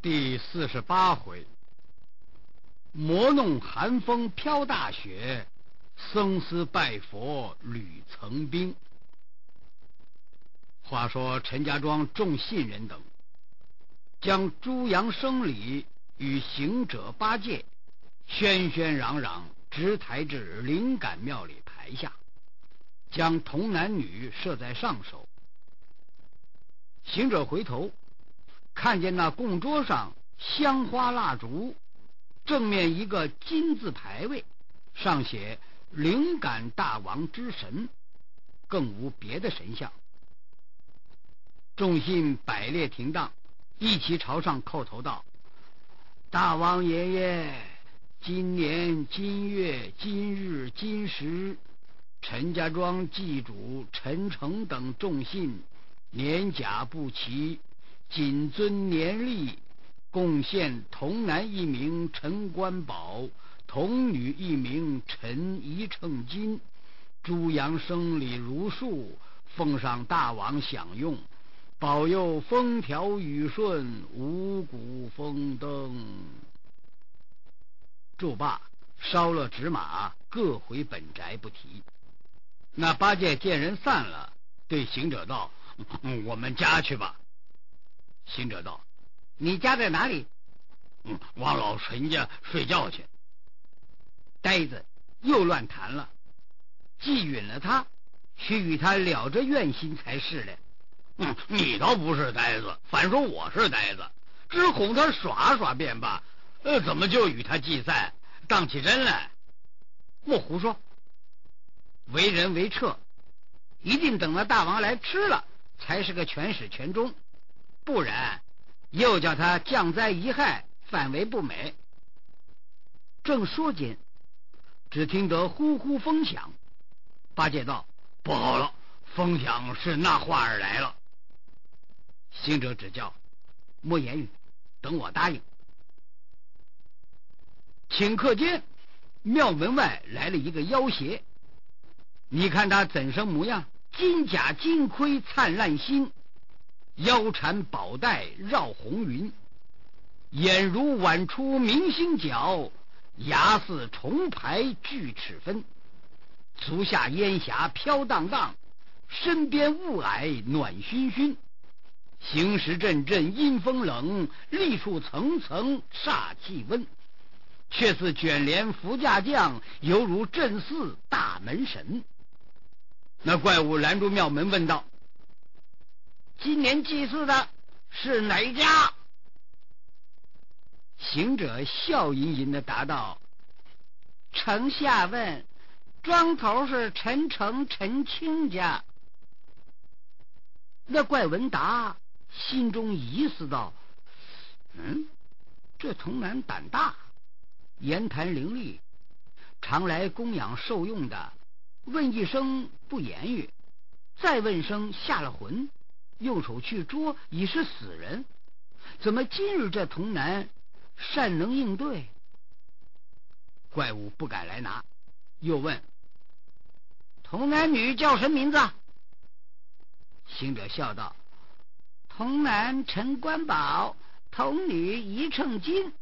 第四十八回，磨弄寒风飘大雪，僧思拜佛履层冰。话说陈家庄众信人等，将朱阳生礼与行者八戒喧喧嚷嚷，直抬至灵感庙里排下，将童男女设在上首。行者回头。看见那供桌上香花蜡烛，正面一个金字牌位，上写“灵感大王之神”，更无别的神像。众信摆列停当，一齐朝上叩头道：“大王爷爷，今年今月今日今时，陈家庄祭主陈诚等众信年甲不齐。”谨遵年历，贡献童男一名陈官宝，童女一名陈一称金，诸羊生礼如数，奉上大王享用，保佑风调雨顺，五谷丰登。祝罢，烧了纸马，各回本宅不提。那八戒见人散了，对行者道：“ 我们家去吧。”行者道：“你家在哪里？”“嗯，往老陈家睡觉去。”呆子又乱谈了，既允了他，须与他了这怨心才是嘞。嗯，你倒不是呆子，反说我是呆子，只哄他耍耍便罢。呃，怎么就与他计赛，当起真来？莫胡说！为人为彻，一定等了大王来吃了，才是个全始全终。不然，又叫他降灾遗害，反为不美。正说间，只听得呼呼风响。八戒道：“不好了，风响是那话儿来了。”行者只叫莫言语，等我答应。顷刻间，庙门外来了一个妖邪。你看他怎生模样？金甲金盔灿烂星。腰缠宝带绕红云，眼如晚出明星角，牙似重排锯齿分。足下烟霞飘荡荡，身边雾霭暖熏熏。行时阵阵阴风冷，立处层层煞气温。却似卷帘伏驾将，犹如镇寺大门神。那怪物拦住庙门，问道。今年祭祀的是哪家？行者笑吟吟的答道：“城下问，庄头是陈诚、陈清家。”那怪文达心中疑思道：“嗯，这童男胆大，言谈伶俐，常来供养受用的，问一声不言语，再问声下了魂。”右手去捉已是死人，怎么今日这童男善能应对？怪物不敢来拿，又问：“童男女叫什么名字？”行者笑道：“童男陈官宝，童女一秤金。”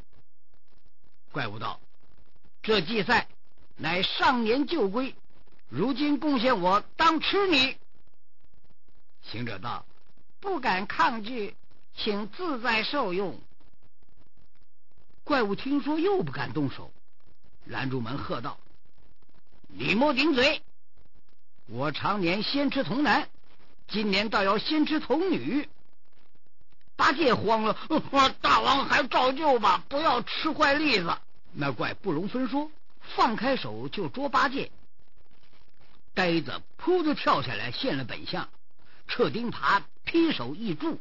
怪物道：“这祭赛乃上年旧规，如今贡献我，当吃你。”行者道。不敢抗拒，请自在受用。怪物听说又不敢动手，拦住门喝道：“你莫顶嘴！我常年先吃童男，今年倒要先吃童女。”八戒慌了：“大王还照旧吧，不要吃坏栗子。”那怪不容分说，放开手就捉八戒。呆子扑的跳下来，现了本相。撤钉耙劈手一住，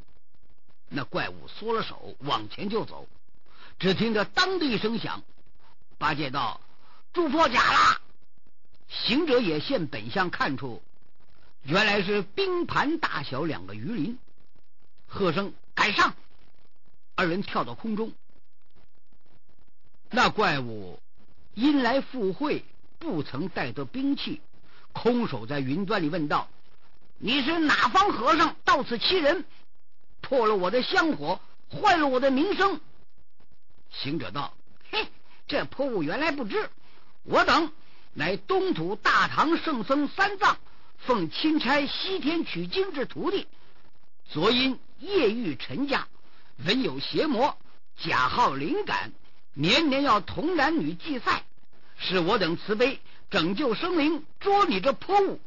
那怪物缩了手，往前就走。只听得当的一声响，八戒道：“住破甲了。”行者也现本相，看出原来是冰盘大小两个鱼鳞。喝声赶上，二人跳到空中。那怪物因来赴会，不曾带得兵器，空手在云端里问道。你是哪方和尚到此欺人，破了我的香火，坏了我的名声。行者道：“嘿，这泼物原来不知，我等乃东土大唐圣僧三藏，奉钦差西天取经之徒弟。昨因夜遇陈家，闻有邪魔，假号灵感，年年要童男女祭赛，是我等慈悲拯救生灵，捉你这泼物，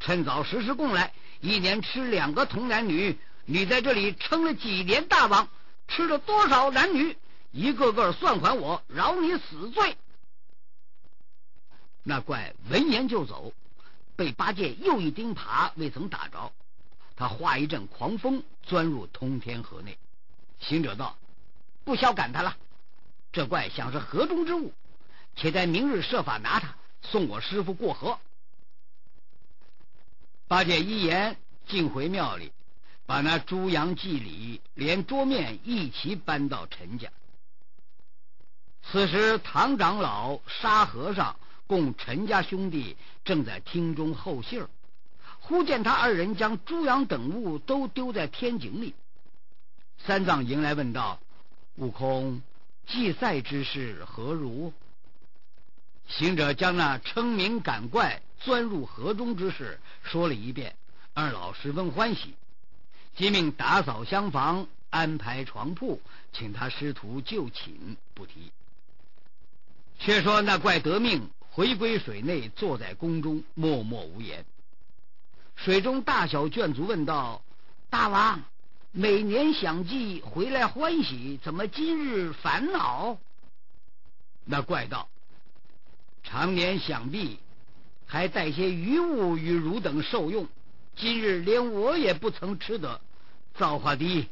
趁早实施供来，一年吃两个童男女。你在这里撑了几年大王，吃了多少男女？”一个个算还我，饶你死罪。那怪闻言就走，被八戒又一钉耙未曾打着，他化一阵狂风，钻入通天河内。行者道：“不消赶他了，这怪想是河中之物，且待明日设法拿他，送我师傅过河。”八戒一言，进回庙里，把那猪羊祭礼连桌面一齐搬到陈家。此时，唐长老、沙和尚供陈家兄弟正在厅中候信儿，忽见他二人将猪羊等物都丢在天井里。三藏迎来问道：“悟空，祭赛之事何如？”行者将那称名赶怪、钻入河中之事说了一遍，二老十分欢喜，即命打扫厢房、安排床铺，请他师徒就寝，不提。却说那怪得命，回归水内，坐在宫中，默默无言。水中大小眷族问道：“大王，每年享祭回来欢喜，怎么今日烦恼？”那怪道：“常年想必还带些余物与汝等受用，今日连我也不曾吃得，造化的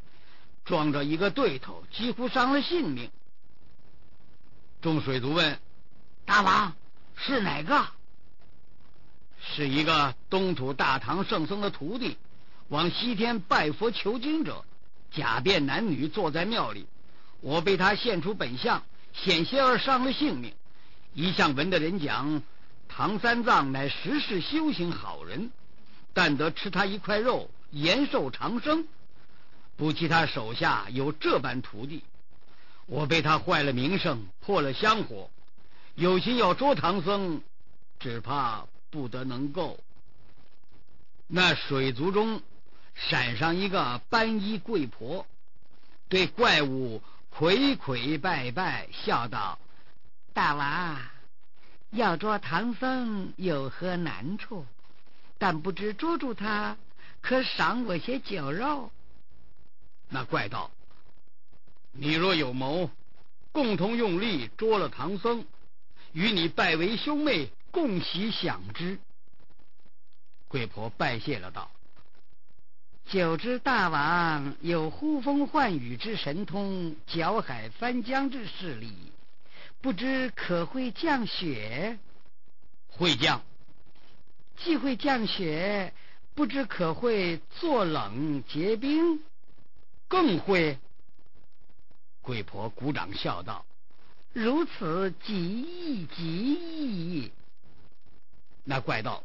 撞着一个对头，几乎伤了性命。”众水族问：“大王是哪个？”是一个东土大唐圣僧的徒弟，往西天拜佛求经者，假扮男女坐在庙里。我被他现出本相，险些而伤了性命。一向闻的人讲，唐三藏乃十世修行好人，但得吃他一块肉，延寿长生。不期他手下有这般徒弟。我被他坏了名声，破了香火，有心要捉唐僧，只怕不得能够。那水族中闪上一个斑衣贵婆，对怪物魁魁拜拜，笑道：“大王要捉唐僧有何难处？但不知捉住他，可赏我些酒肉？”那怪道。你若有谋，共同用力捉了唐僧，与你拜为兄妹，共喜享之。贵婆拜谢了，道：“久知大王有呼风唤雨之神通，搅海翻江之势力，不知可会降雪？会降。既会降雪，不知可会作冷结冰？更会。”贵婆鼓掌笑道：“如此极易极易。”那怪道：“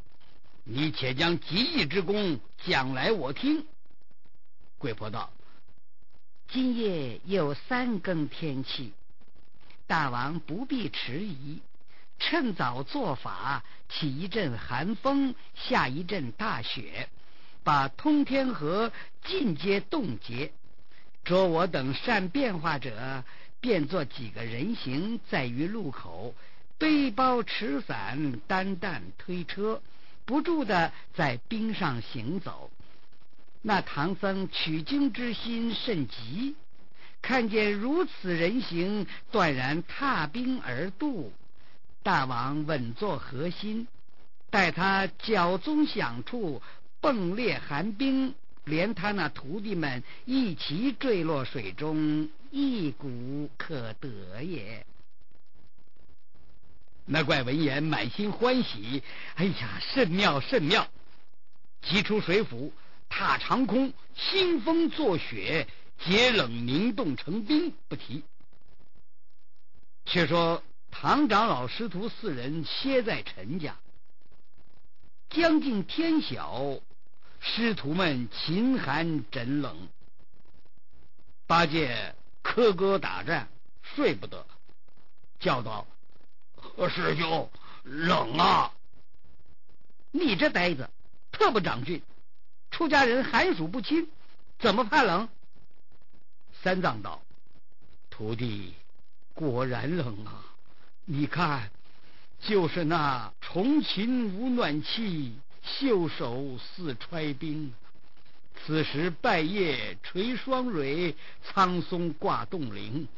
你且将极易之功讲来，我听。”贵婆道：“今夜有三更天气，大王不必迟疑，趁早做法，起一阵寒风，下一阵大雪，把通天河尽皆冻结。”捉我等善变化者，变作几个人形，在于路口，背包持伞，担担推车，不住的在冰上行走。那唐僧取经之心甚急，看见如此人形，断然踏冰而渡。大王稳坐核心，待他脚踪响处，迸裂寒冰。连他那徒弟们一齐坠落水中，一鼓可得也。那怪闻言满心欢喜，哎呀，甚妙甚妙！急出水府，踏长空，兴风作雪，结冷凝冻成冰，不提。却说唐长老师徒四人歇在陈家，将近天晓。师徒们勤寒枕冷，八戒磕戈打战，睡不得，叫道：“师兄，冷啊！你这呆子，特不长俊！出家人寒暑不侵，怎么怕冷？”三藏道：“徒弟果然冷啊！你看，就是那重琴无暖气，袖手似揣冰。此时败叶垂霜蕊，苍松挂冻龄。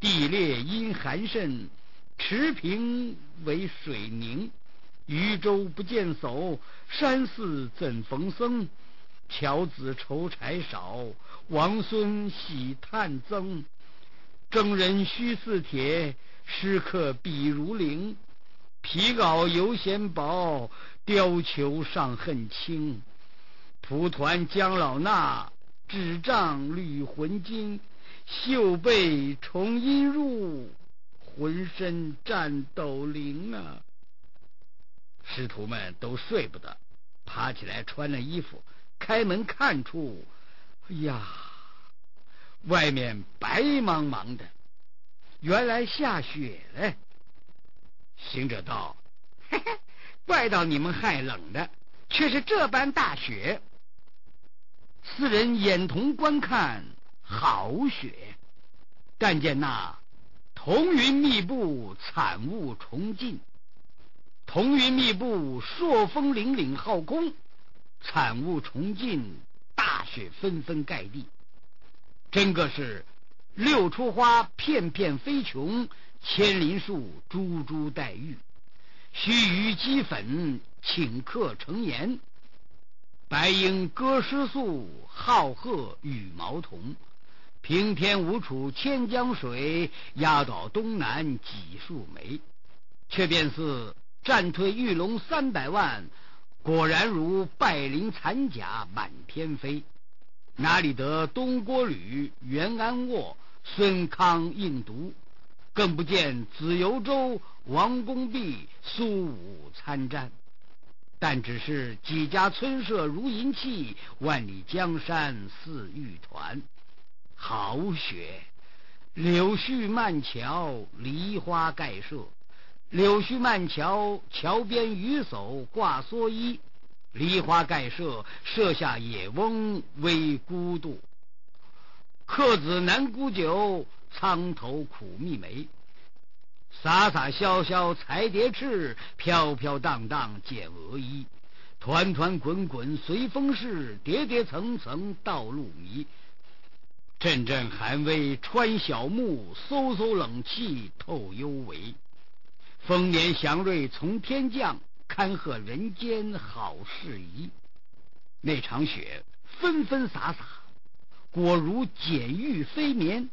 地裂阴寒甚，池平为水凝。渔舟不见叟，山寺怎逢僧？”樵子愁柴少，王孙喜炭增。征人须似铁，诗客笔如灵。皮袄犹嫌薄，貂裘尚恨轻。蒲团将老衲，纸帐履魂惊。袖背重阴入，浑身战斗灵啊！师徒们都睡不得，爬起来穿了衣服。开门看出，哎呀，外面白茫茫的，原来下雪了。行者道：“嘿嘿，怪到你们害冷的，却是这般大雪。”四人眼同观看，好雪！但见那彤云密布，惨雾重尽；彤云密布，朔风凛凛，浩空。惨雾重尽，大雪纷纷盖地，真个是六出花，片片飞琼；千林树，株株带玉。须臾积粉，顷刻成岩。白鹰歌诗素，浩鹤羽毛同。平天无处千江水，压倒东南几树梅。却便似战退玉龙三百万。果然如败鳞残甲满天飞，哪里得东郭吕、袁安卧、孙康应读？更不见子由州、王公弼、苏武参战。但只是几家村舍如银器，万里江山似玉团。好雪，柳絮漫桥，梨花盖舍。柳絮漫桥，桥边渔叟挂蓑衣；梨花盖舍，舍下野翁微孤独。客子难沽酒，苍头苦觅梅。洒洒潇潇裁蝶翅，飘飘荡荡剪鹅衣。团团滚滚随风逝，叠叠层层道路迷。阵阵寒微穿小木，飕飕冷气透幽围。丰年祥瑞从天降，堪贺人间好事宜。那场雪纷纷洒洒，果如剪玉飞绵。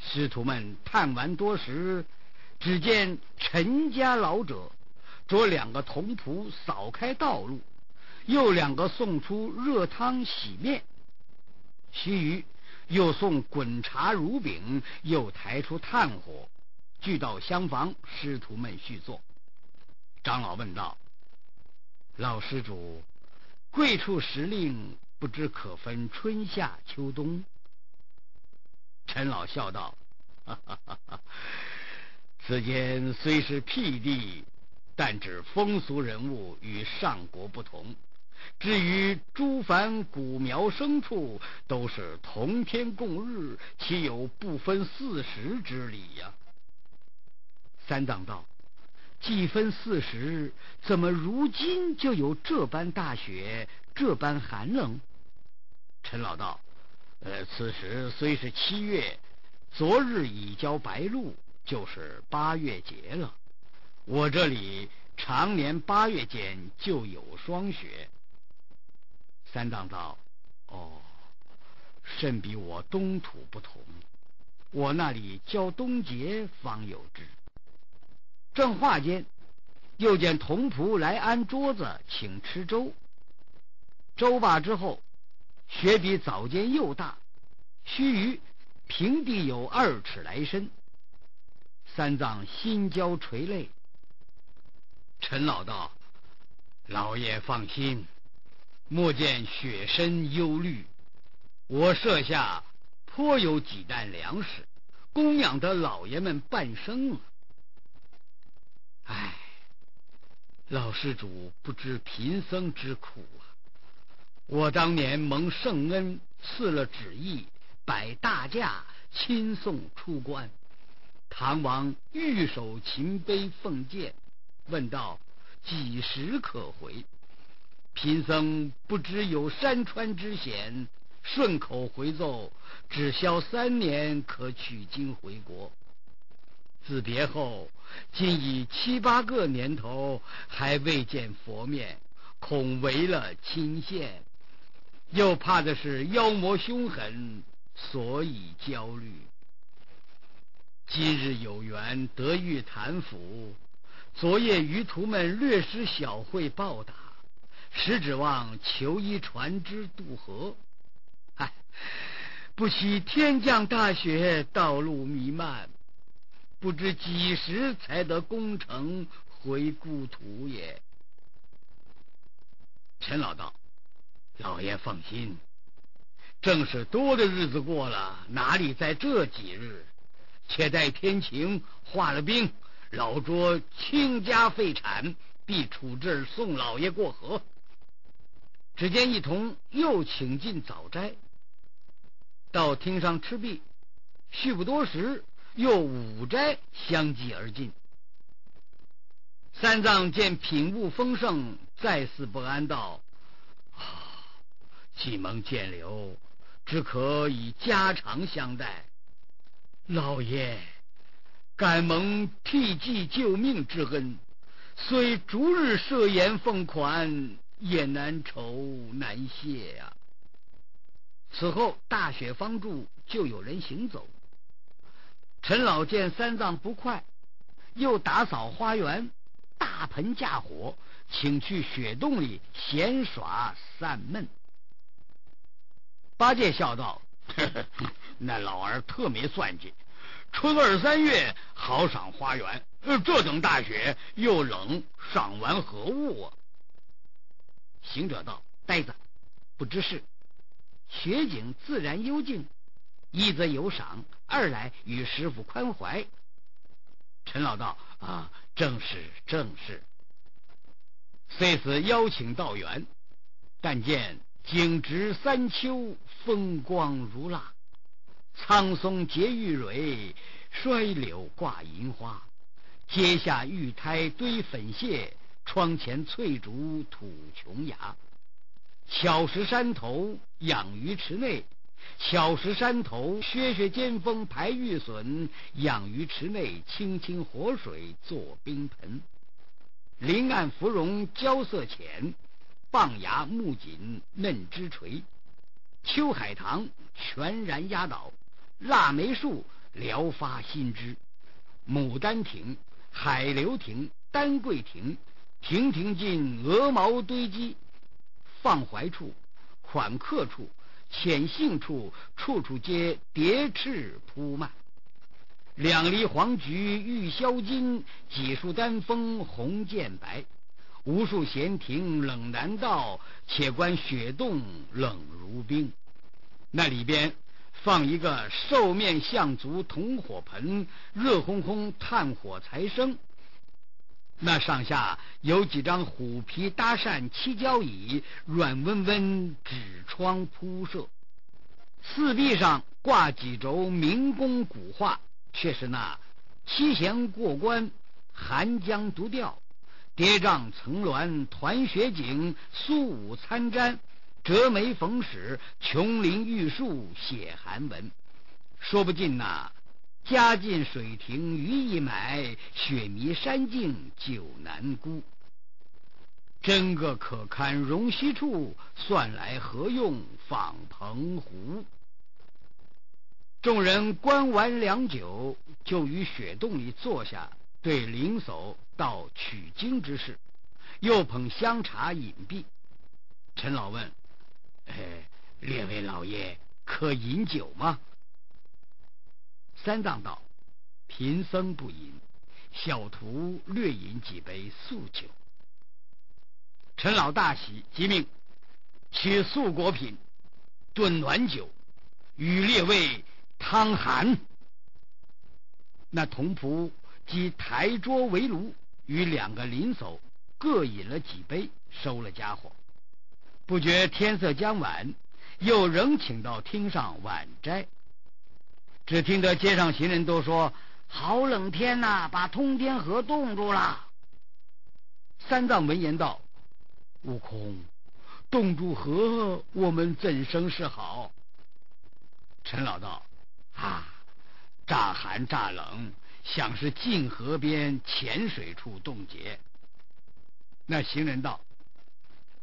师徒们探完多时，只见陈家老者着两个童仆扫开道路，又两个送出热汤洗面。须臾，又送滚茶乳饼，又抬出炭火。聚到厢房，师徒们续坐。长老问道：“老施主，贵处时令不知可分春夏秋冬？”陈老笑道：“哈哈哈此间虽是僻地，但指风俗人物与上国不同。至于诸凡古苗牲畜，都是同天共日，岂有不分四时之理呀？”三藏道：“既分四时，怎么如今就有这般大雪，这般寒冷？”陈老道：“呃，此时虽是七月，昨日已交白露，就是八月节了。我这里常年八月间就有霜雪。”三藏道：“哦，甚比我东土不同。我那里交冬节方有之。”正话间，又见童仆来安桌子，请吃粥。粥罢之后，雪比早间又大，须臾平地有二尺来深。三藏心焦垂泪。陈老道：“老爷放心，莫见雪深忧虑。我设下颇有几担粮食，供养的老爷们半生啊！唉，老施主不知贫僧之苦啊！我当年蒙圣恩赐了旨意，摆大驾亲送出关。唐王御手擒杯奉剑，问道：“几时可回？”贫僧不知有山川之险，顺口回奏：只消三年，可取经回国。自别后，今已七八个年头，还未见佛面，恐违了亲献，又怕的是妖魔凶狠，所以焦虑。今日有缘得遇谭府，昨夜余徒们略施小惠报答。实指望求一船只渡河，唉，不惜天降大雪，道路弥漫，不知几时才得攻城回故土也。陈老道，老爷放心，正是多的日子过了，哪里在这几日？且待天晴，化了冰，老拙倾家废产，必处置送老爷过河。只见一同又请进早斋，到厅上吃毕，续不多时，又五斋相继而进。三藏见品物丰盛，再次不安，道：“啊，既蒙见留，只可以家常相待。老爷，敢蒙替济救命之恩，虽逐日设言奉款。”也难酬难谢呀。此后大雪方住，就有人行走。陈老见三藏不快，又打扫花园，大盆架火，请去雪洞里闲耍散闷。八戒笑道：“ 那老儿特没算计，春二三月好赏花园，这等大雪又冷，赏玩何物啊？”行者道：“呆子，不知事。雪景自然幽静，一则有赏，二来与师傅宽怀。”陈老道：“啊，正是正是。”遂此邀请道远，但见景直三秋，风光如蜡；苍松结玉蕊，衰柳挂银花。阶下玉胎堆粉屑。窗前翠竹吐琼芽，巧石山头养鱼池内，巧石山头削削尖峰排玉笋，养鱼池内清清活水做冰盆。林岸芙蓉娇色浅，棒芽木槿嫩枝垂。秋海棠全然压倒，腊梅树撩发新枝。牡丹亭、海流亭、丹桂亭。亭亭尽鹅毛堆积，放怀处、款客处、浅杏处，处处皆蝶翅铺漫。两篱黄菊玉销金，几树丹枫红渐白。无数闲庭冷难到，且观雪洞冷如冰。那里边放一个兽面象足铜火盆，热烘烘炭火才生。那上下有几张虎皮搭扇七交椅，软温温纸窗铺设，四壁上挂几轴明宫古画，却是那七贤过关、寒江独钓、叠嶂层峦团雪景、苏武参瞻、折梅逢史、琼林玉树写寒文，说不尽呐。家近水亭鱼一买，雪迷山径酒难估。真个可堪容膝处，算来何用访澎湖？众人观完良久，就于雪洞里坐下，对灵叟道取经之事，又捧香茶饮毕。陈老问：“哎，列位老爷可饮酒吗？”三藏道：“贫僧不饮，小徒略饮几杯素酒。”陈老大喜，即命取素果品炖暖酒，与列位汤寒。那童仆即抬桌围炉，与两个邻叟各饮了几杯，收了家伙。不觉天色将晚，又仍请到厅上晚斋。只听得街上行人都说：“好冷天呐，把通天河冻住了。”三藏闻言道：“悟空，冻住河，我们怎生是好？”陈老道：“啊。”乍寒乍冷，想是近河边浅水处冻结。那行人道：“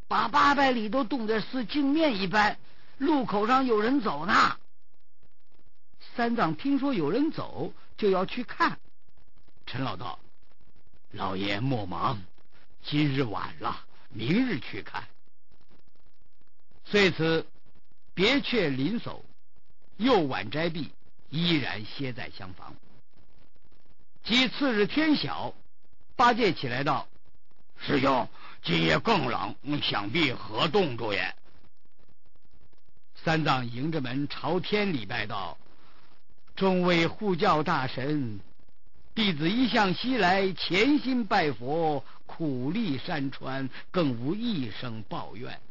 把八百里都冻得似镜面一般，路口上有人走呢。”三藏听说有人走，就要去看。陈老道：“老爷莫忙，今日晚了，明日去看。”遂此别却临走，又晚斋毕。依然歇在厢房。即次日天晓，八戒起来道：“师兄，今夜更冷，想必何冻住也。”三藏迎着门朝天礼拜道：“众位护教大神，弟子一向西来，潜心拜佛，苦历山川，更无一声抱怨。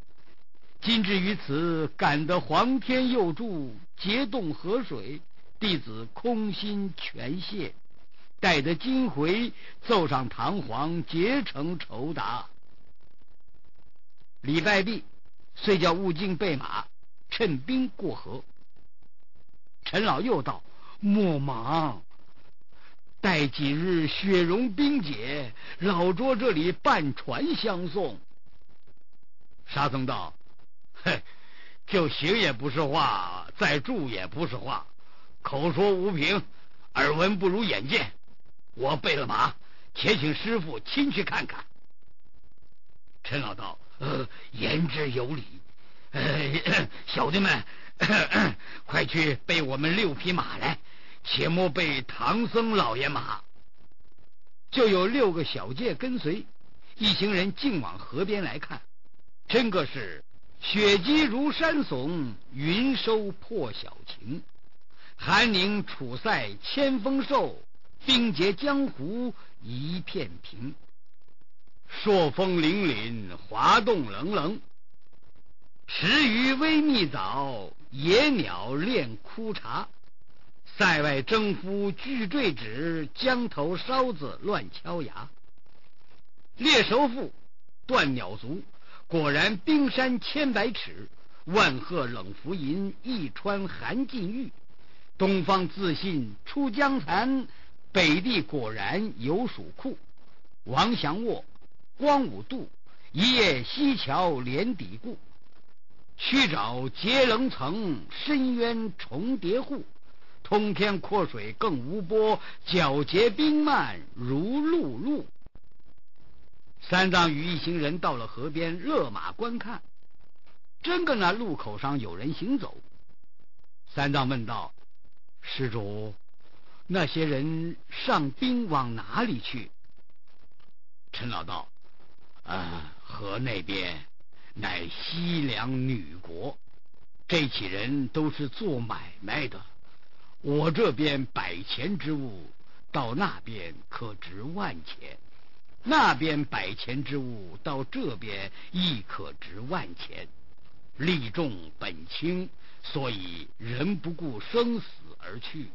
今至于此，感得皇天佑助，结冻河水。”弟子空心全谢，待得金回奏上堂皇，结成酬答。礼拜毕，遂叫悟净备马，趁兵过河。陈老又道：“莫忙，待几日雪融冰解，老拙这里办船相送。”沙僧道：“嘿，就行也不是话，再住也不是话。”口说无凭，耳闻不如眼见。我备了马，且请师傅亲去看看。陈老道，呃，言之有理。呃，小弟们，快去备我们六匹马来，且莫被唐僧老爷马。就有六个小戒跟随，一行人径往河边来看。真个是雪积如山耸，云收破晓晴。寒凝楚塞千峰瘦，冰结江湖一片平。朔风凛凛，滑动冷冷。池鱼微蜜枣，野鸟恋枯茶。塞外征夫俱坠止，江头烧子乱敲牙。猎首府断鸟足，果然冰山千百尺。万壑冷浮银，一川寒尽玉。东方自信出江残，北地果然有蜀库。王祥卧，光武渡，一夜西桥连底固。去找结棱层，深渊重叠户。通天阔水更无波，皎洁冰漫如露露。三藏与一行人到了河边，勒马观看。真个那路口上有人行走。三藏问道。施主，那些人上兵往哪里去？陈老道，啊，河那边乃西凉女国，这起人都是做买卖的。我这边百钱之物，到那边可值万钱；那边百钱之物，到这边亦可值万钱。利重本轻，所以人不顾生死。而去，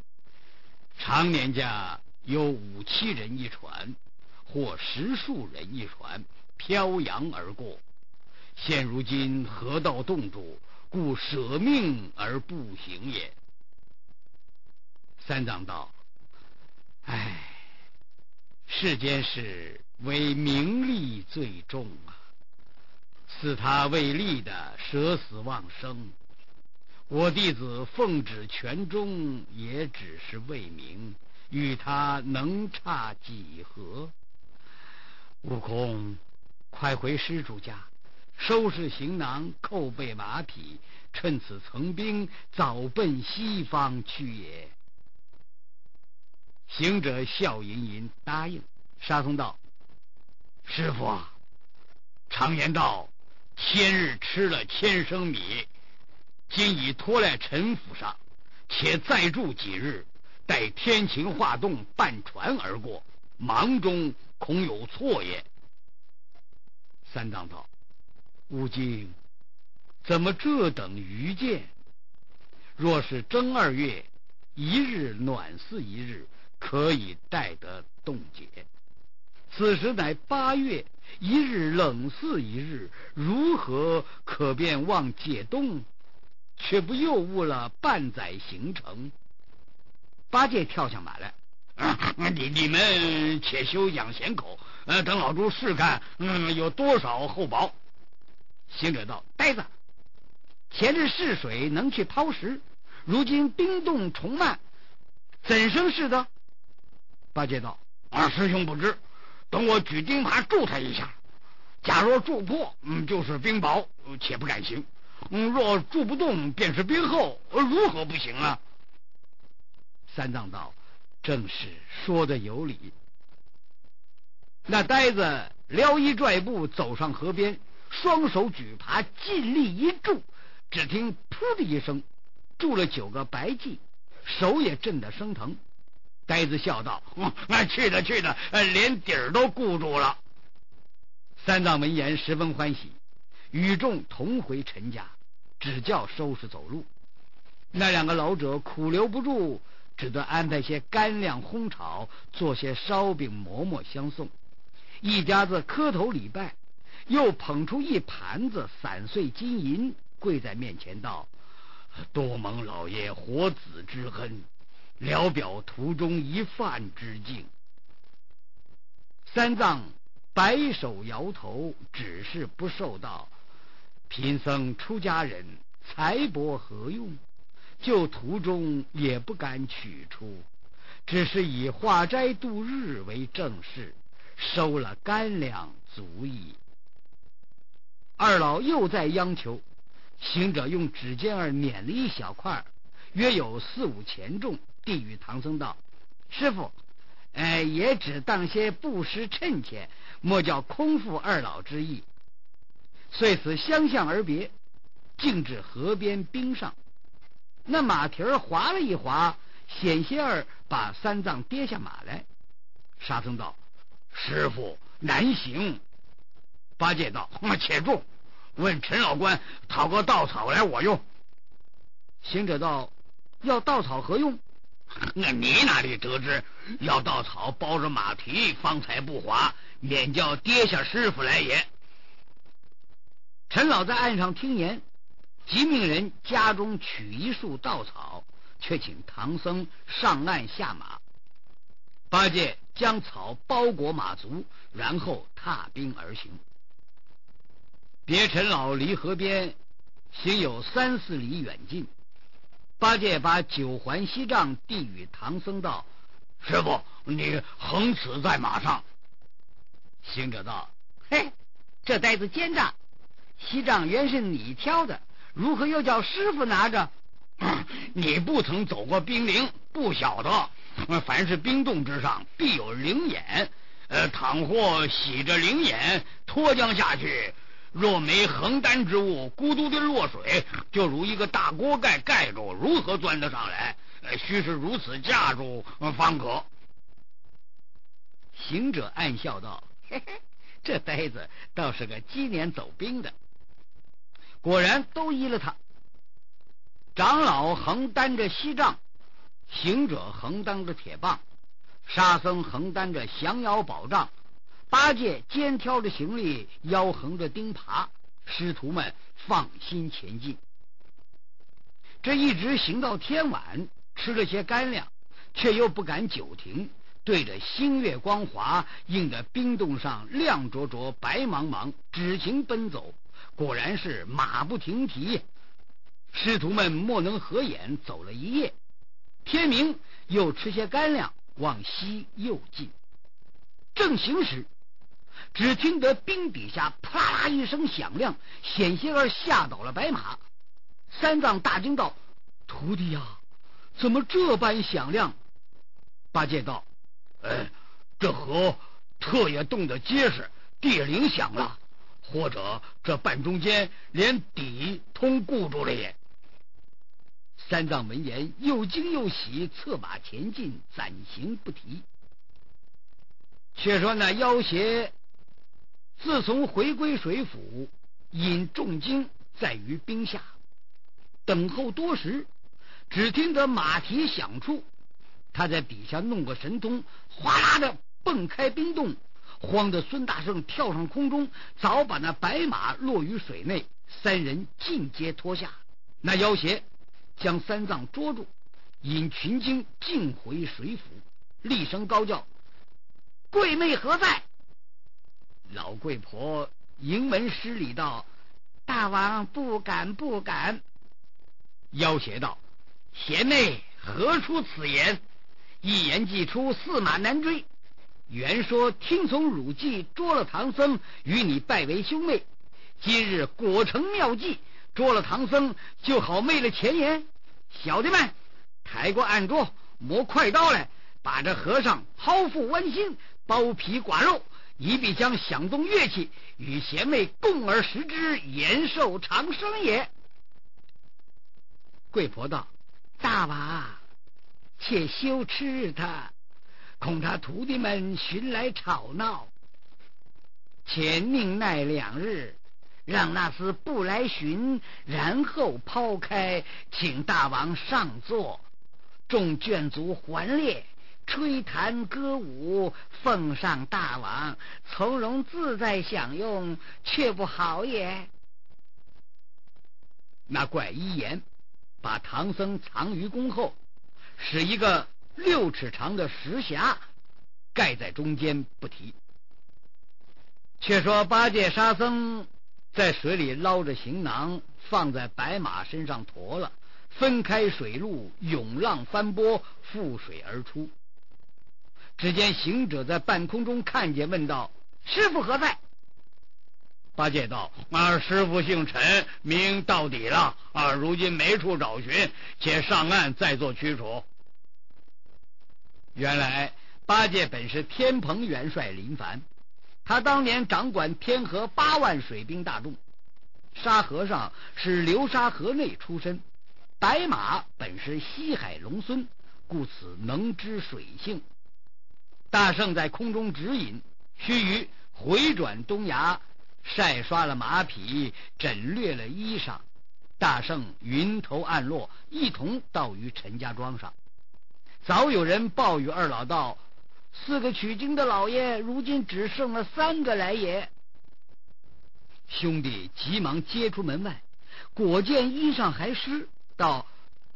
常年家有五七人一船，或十数人一船，漂洋而过。现如今河道冻住，故舍命而不行也。三藏道：“唉，世间事为名利最重啊！似他为利的，舍死忘生。”我弟子奉旨全忠，也只是为名，与他能差几何？悟空，快回施主家，收拾行囊，扣备马匹，趁此层冰，早奔西方去也。行者笑吟吟答应。沙僧道：“师傅啊，常言道，千日吃了千升米。”今已托在陈府上，且再住几日，待天晴化冻，半船而过。忙中恐有错也。三藏道：“悟净怎么这等愚见？若是正二月，一日暖似一日，可以待得冻结。此时乃八月，一日冷似一日，如何可便望解冻？却不又误了半载行程？”八戒跳下马来。你你们且休养闲口，呃，等老猪试看，嗯，有多少厚薄。行者道：“呆子，前日试水能去抛石，如今冰冻重漫，怎生是的？”八戒道：“二师兄不知，等我举钉耙助他一下，假若助破，嗯，就是冰雹，且不敢行；嗯，若助不动，便是冰厚，如何不行啊？”三藏道。正是说的有理。那呆子撩衣拽步走上河边，双手举耙，尽力一助，只听“噗”的一声，住了九个白髻，手也震得生疼。呆子笑道：“那去的去的，连底儿都固住了。”三藏闻言十分欢喜，与众同回陈家，只叫收拾走路。那两个老者苦留不住。只得安排些干粮烘炒，做些烧饼馍馍相送。一家子磕头礼拜，又捧出一盘子散碎金银，跪在面前道：“多蒙老爷活子之恩，聊表途中一饭之敬。”三藏摆手摇头，只是不受道：“贫僧出家人，财帛何用？”就途中也不敢取出，只是以化斋度日为正事，收了干粮足矣。二老又在央求，行者用指尖儿捻了一小块，约有四五钱重，递与唐僧道：“师傅，哎，也只当些布施趁钱，莫叫空负二老之意。”遂此相向而别，径至河边冰上。那马蹄儿滑了一滑，险些儿把三藏跌下马来。沙僧道：“师傅难行。”八戒道：“且住，问陈老官讨个稻草来，我用。”行者道：“要稻草何用？”那你哪里得知？要稻草包着马蹄，方才不滑，免叫跌下师傅来也。陈老在岸上听言。即命人家中取一束稻草，却请唐僧上岸下马。八戒将草包裹马足，然后踏冰而行。别陈老离河边行有三四里远近。八戒把九环锡杖递与唐僧道：“师傅，你横死在马上。”行者道：“嘿，这呆子奸诈！锡杖原是你挑的。”如何又叫师傅拿着？你不曾走过冰凌，不晓得。凡是冰洞之上，必有灵眼。呃，倘或洗着灵眼脱缰下去，若没横担之物，咕嘟的落水，就如一个大锅盖盖住，如何钻得上来？须是如此架住方可。行者暗笑道：“嘿嘿，这呆子倒是个鸡年走兵的。”果然都依了他。长老横担着锡杖，行者横担着铁棒，沙僧横担着降妖宝杖，八戒肩挑着行李，腰横着钉耙，师徒们放心前进。这一直行到天晚，吃了些干粮，却又不敢久停，对着星月光华映着冰洞上亮灼灼、白茫茫，只行奔走。果然是马不停蹄，师徒们莫能合眼，走了一夜。天明又吃些干粮，往西又进。正行时，只听得冰底下啪啦一声响亮，险些儿吓倒了白马。三藏大惊道：“徒弟呀，怎么这般响亮？”八戒道：“哎，这河特也冻得结实，地灵响了。”或者这半中间连底通固住了也。三藏闻言，又惊又喜，策马前进，暂行不提。却说那妖邪自从回归水府，引重惊在于兵下，等候多时，只听得马蹄响处，他在底下弄个神通，哗啦的蹦开冰洞，慌得孙大圣跳上空中，早把那白马落于水内，三人尽皆脱下。那妖邪将三藏捉住，引群精尽回水府，厉声高叫。贵妹何在？老贵婆迎门施礼道：“大王不敢不敢。”妖邪道：“贤妹何出此言？一言既出，驷马难追。原说听从汝计捉了唐僧，与你拜为兄妹。今日果成妙计，捉了唐僧，就好昧了前言。小弟们，抬过案桌，磨快刀来，把这和尚剖腹剜心。”剥皮剐肉，一必将响动乐器与贤妹共而食之，延寿长生也。贵婆道：“大王，且休吃他，恐他徒弟们寻来吵闹。且宁耐两日，让那厮不来寻，然后抛开，请大王上座，众眷族环列。”吹弹歌舞，奉上大王，从容自在享用，却不好也。那怪一言，把唐僧藏于宫后，使一个六尺长的石匣盖在中间，不提。却说八戒、沙僧在水里捞着行囊，放在白马身上驮了，分开水路，涌浪翻波，覆水而出。只见行者在半空中看见，问道：“师傅何在？”八戒道：“啊，师傅姓陈，名到底了。啊，如今没处找寻，且上岸再做驱除。”原来八戒本是天蓬元帅林凡，他当年掌管天河八万水兵大众。沙和尚是流沙河内出身，白马本是西海龙孙，故此能知水性。大圣在空中指引，须臾回转东崖，晒刷了马匹，枕掠了衣裳。大圣云头暗落，一同到于陈家庄上。早有人报与二老道：四个取经的老爷，如今只剩了三个来也。兄弟急忙接出门外，果见衣裳还湿，道：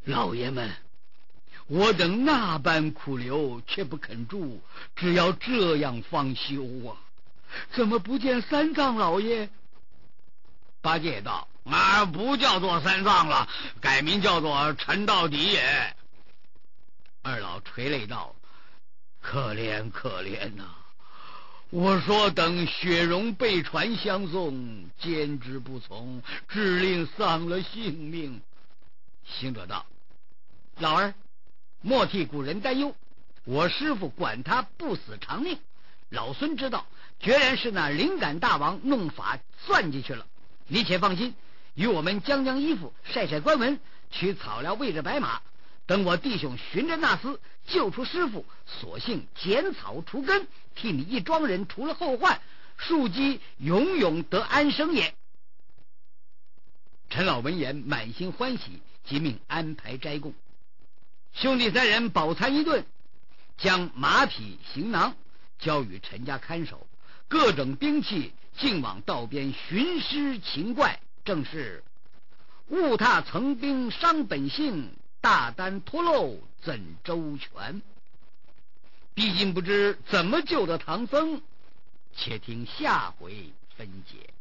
老爷们。我等那般苦留，却不肯住，只要这样方休啊！怎么不见三藏老爷？八戒道：“啊，不叫做三藏了，改名叫做陈到底也。”二老垂泪道：“可怜可怜呐！我说等雪融被船相送，坚持不从，致令丧了性命。”行者道：“老儿。”莫替古人担忧，我师傅管他不死长命。老孙知道，决然是那灵感大王弄法算计去了。你且放心，与我们将将衣服，晒晒官文，取草料喂着白马。等我弟兄寻着那厮，救出师傅，索性剪草除根，替你一庄人除了后患，庶几永永得安生也。陈老闻言，满心欢喜，即命安排斋供。兄弟三人饱餐一顿，将马匹行囊交与陈家看守，各种兵器，径往道边寻尸擒怪。正是误踏层冰伤本性，大丹脱漏怎周全？毕竟不知怎么救的唐僧，且听下回分解。